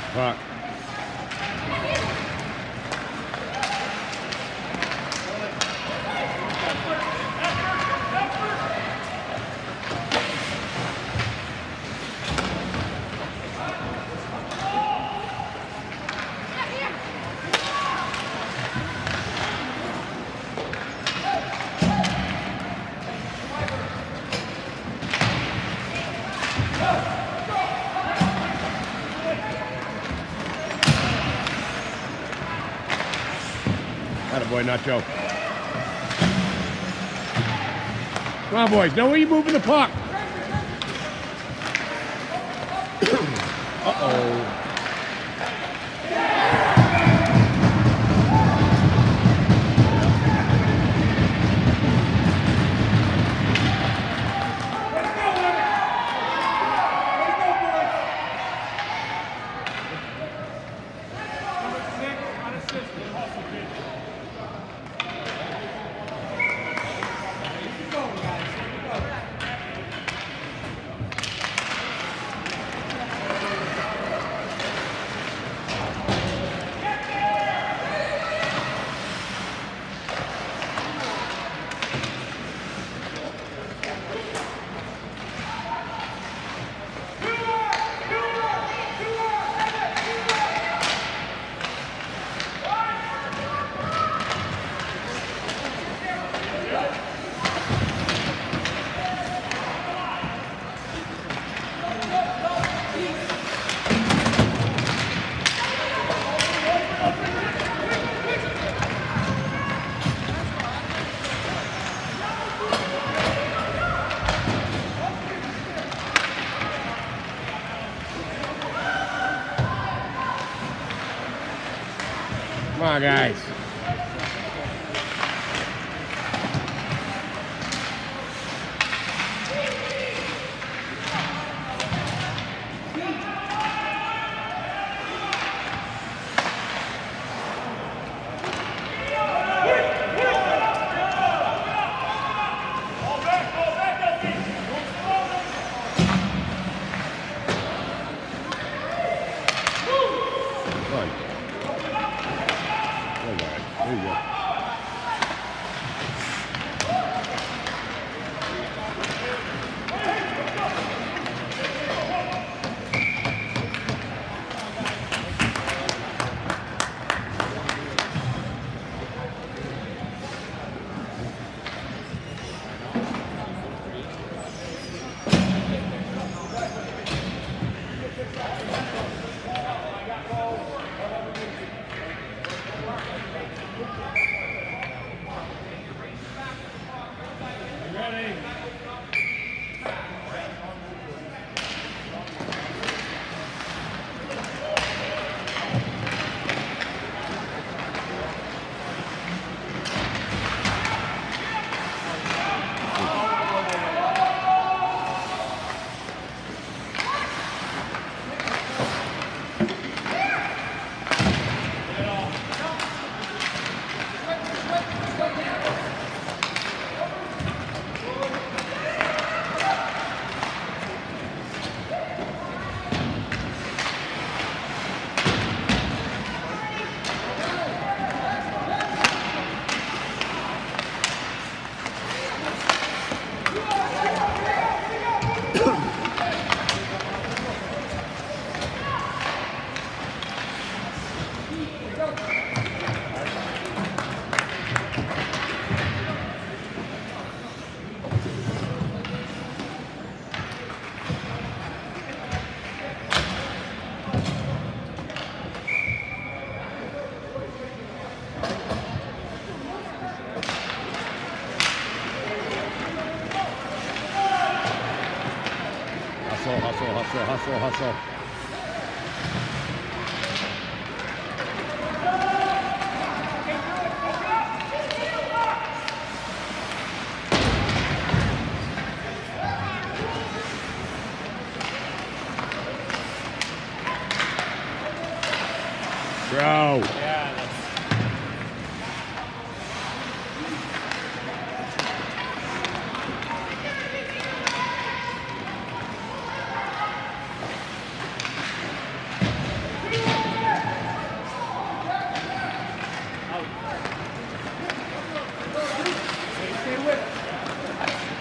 protect boy, Nacho. Come on, boys. Now where you're moving the puck. Uh-oh. Come on, guys. Bro.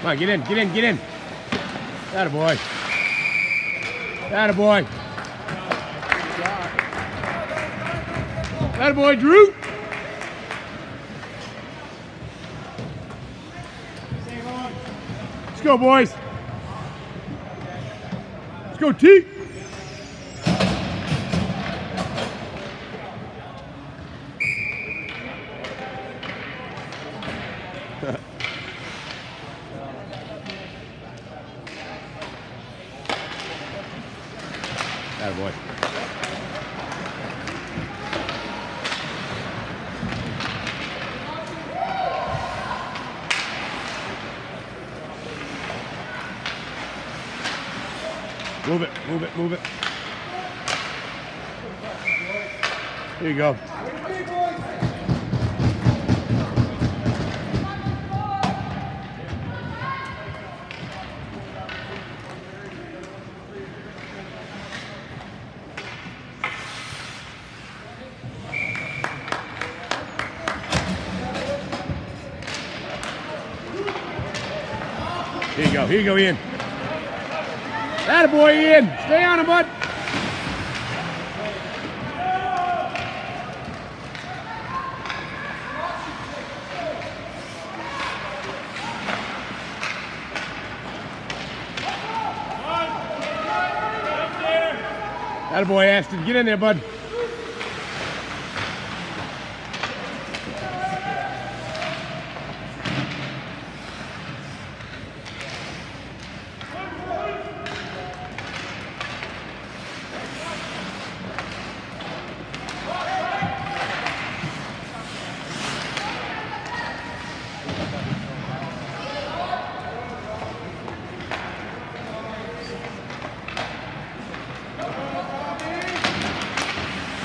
Come on, get in, get in, get in. That a boy. That a boy. That boy, Drew. Let's go, boys. Let's go, T. Here you go, here you go, Ian. That boy, Ian. Stay on him, bud. That boy, Ashton. Get in there, bud.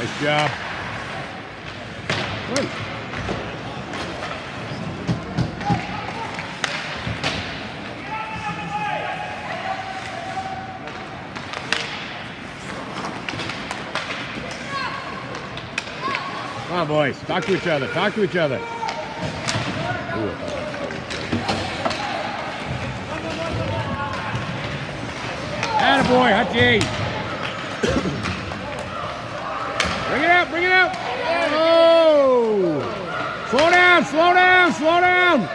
Nice job. Good. Come. Talk to each other. Talk to each other. Attaboy, Hutchie. Bring it out, bring it out. Oh! Slow down, slow down, slow down.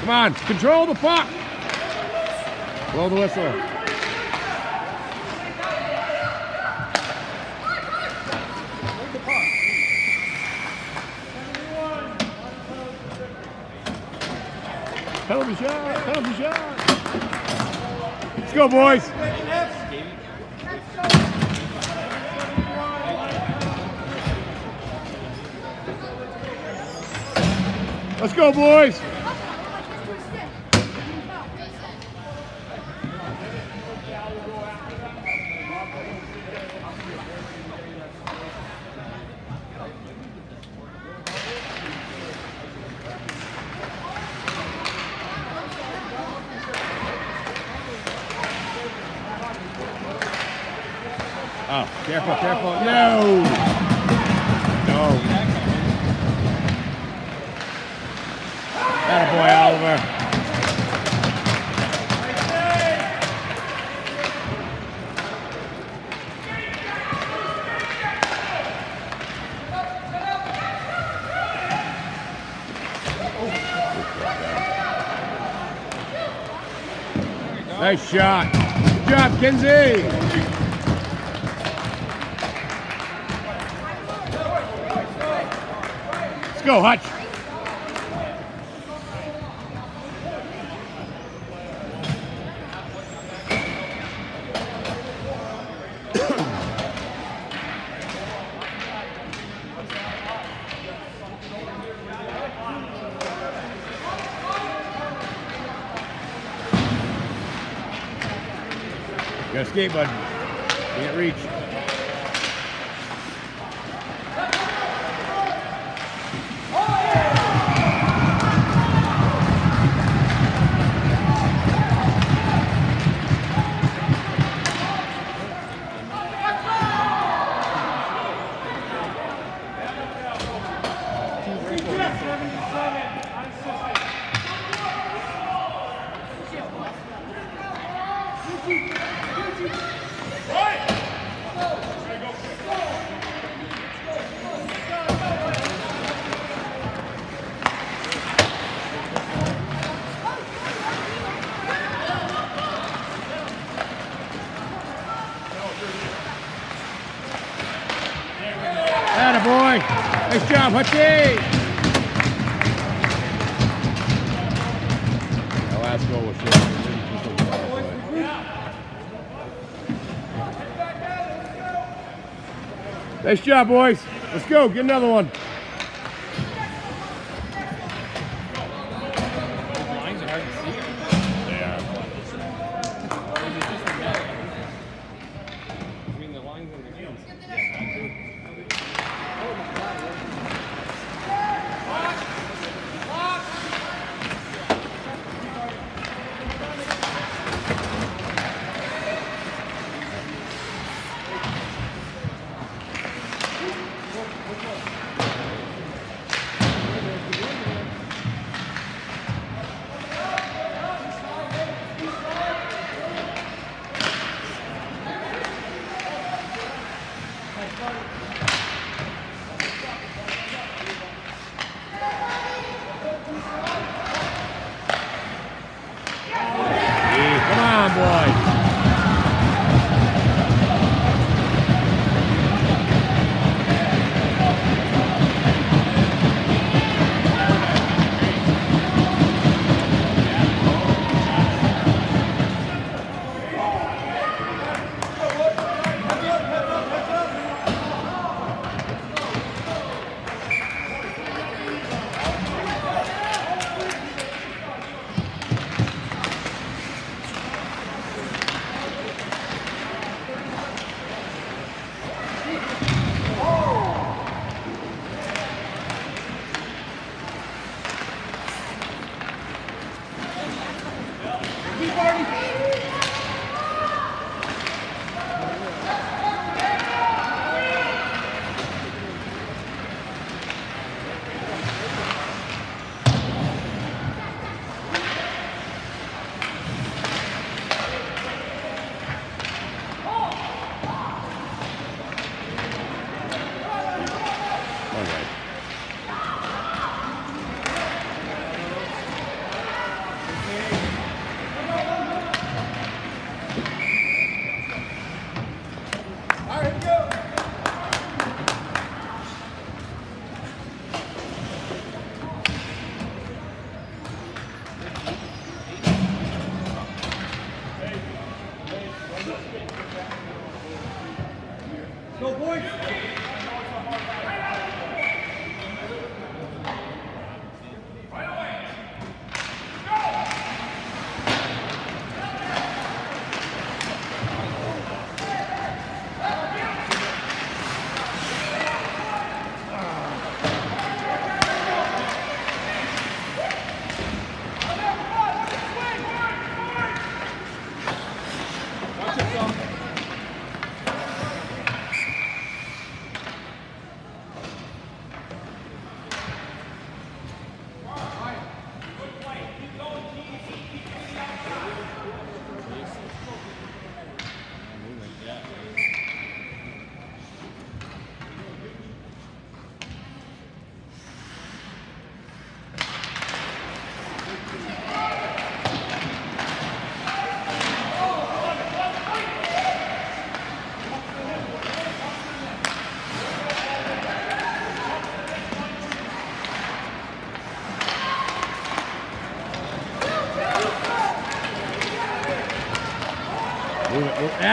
Come on, control the puck. Blow the whistle. Penalty shot, penalty shot. Let's go, boys. Let's go, boys. Oh, careful, careful. No. No. That boy, Oliver. Nice shot. Good job, Kinsey. Go, Hutch. Skate, bud. Nice job, Hutchie. That last goal was. Nice job, boys. Let's go. Get another one.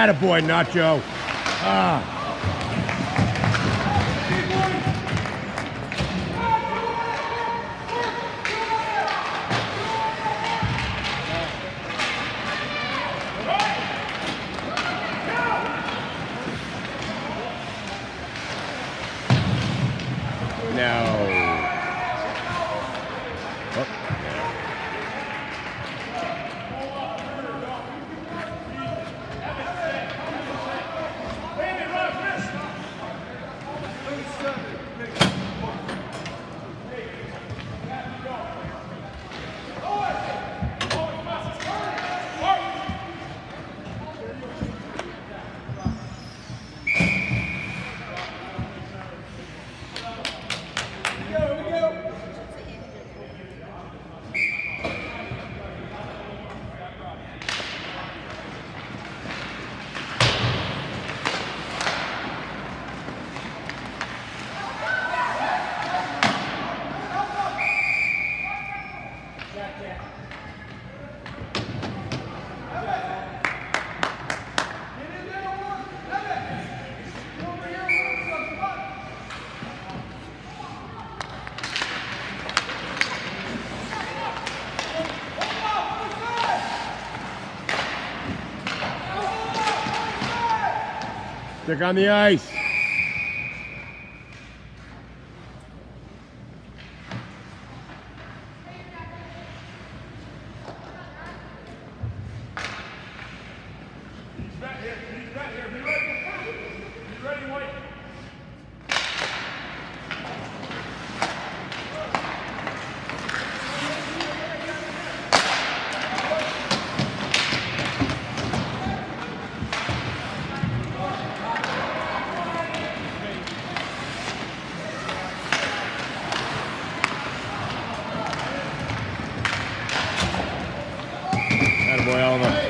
Attaboy, Nacho. Ah. Stick on the ice. Attaboy,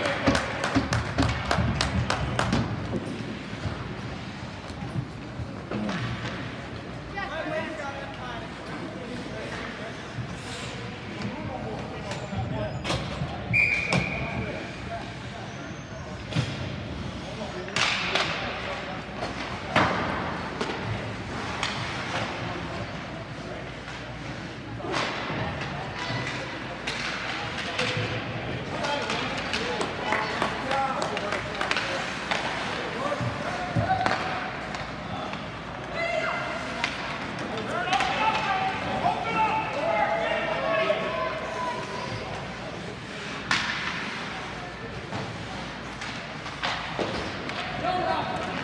Oliver.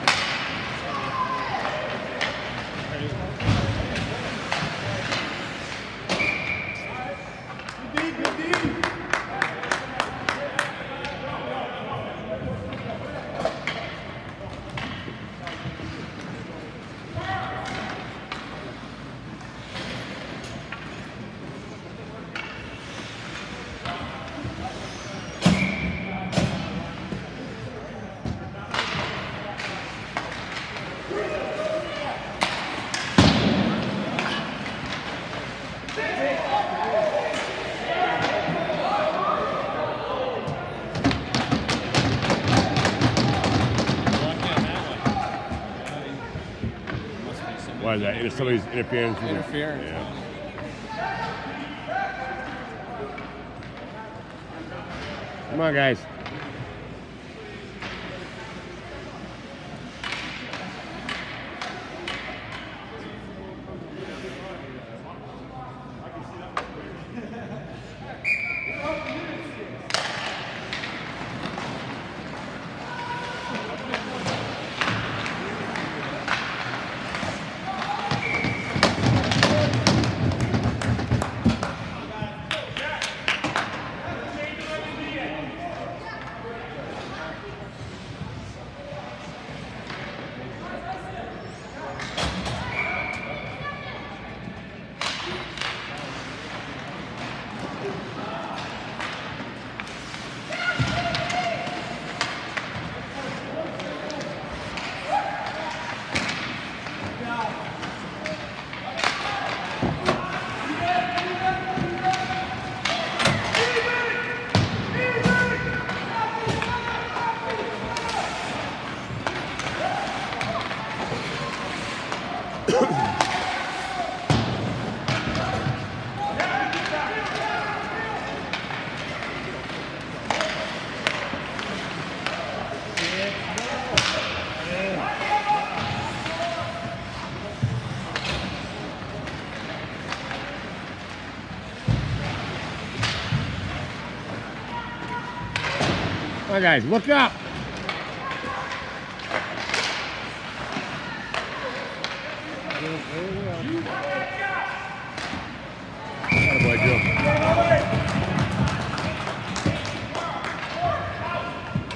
Why is that? Is somebody's interference? Interference. Yeah. Come on, guys. Come on, guys. Look up.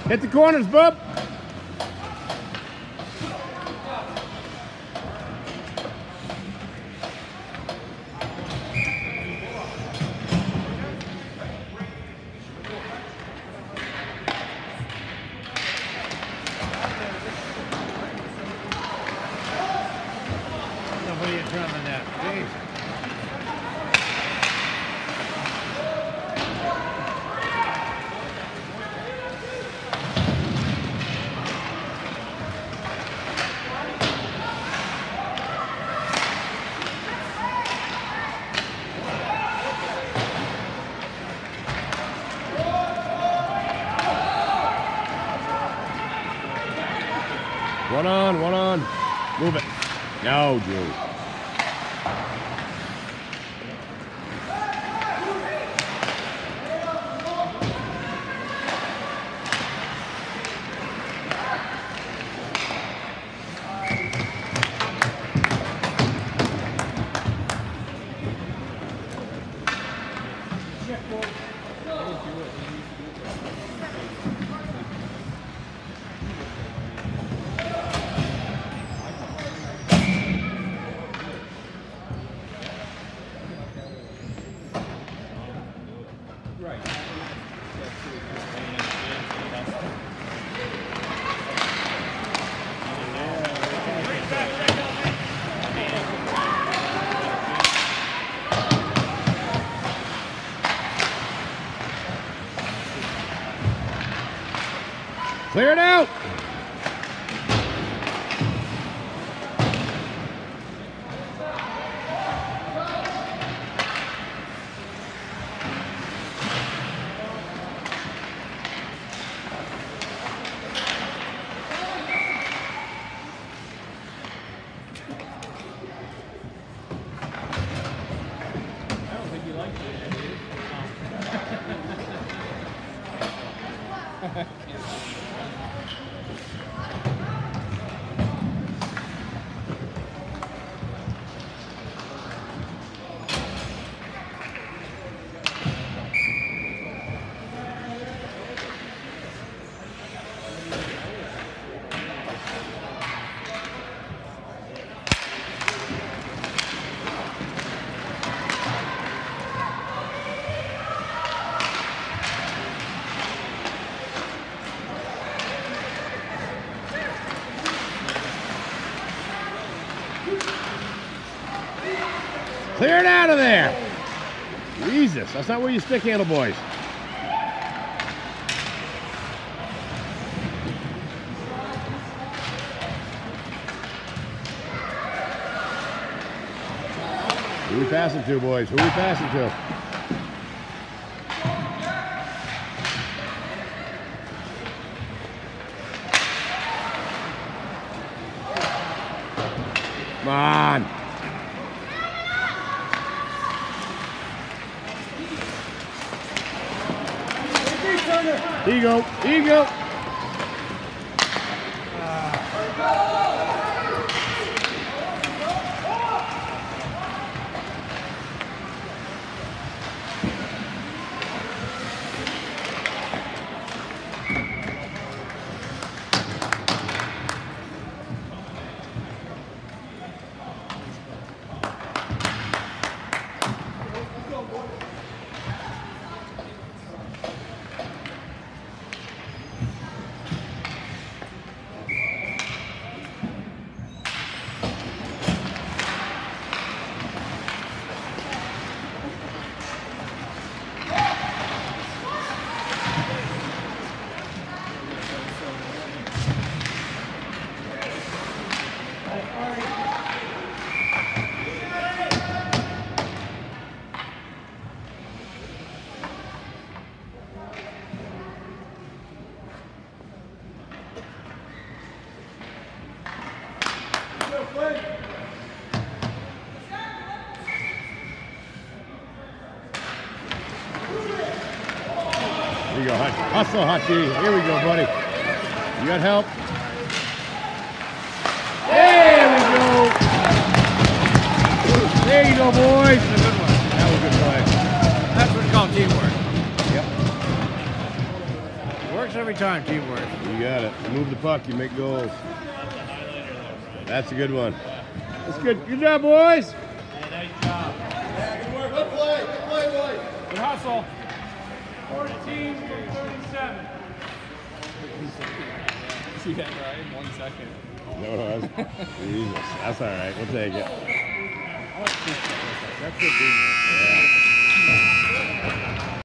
Hit the corners, bub. One on, one on. Move it. No, Drew. Clear it out. I don't think you liked it, dude. Clear it out of there. Jesus, that's not where you stick handle, boys. Who we passing to, boys? Who we passing to? Come on. Ego, ego. Here you go, Hutch. Hustle, Hutchie. Here we go, buddy. You got help? There we go. There you go, boys. That's a good one. That was a good play. That's what's called teamwork. Yep. Works every time, teamwork. You got it. Move the puck, you make goals. That's a good one. That's good. Good job, boys. See that right in one second. No, no, that's, Jesus. That's all right. We'll take it. That's good. Yeah.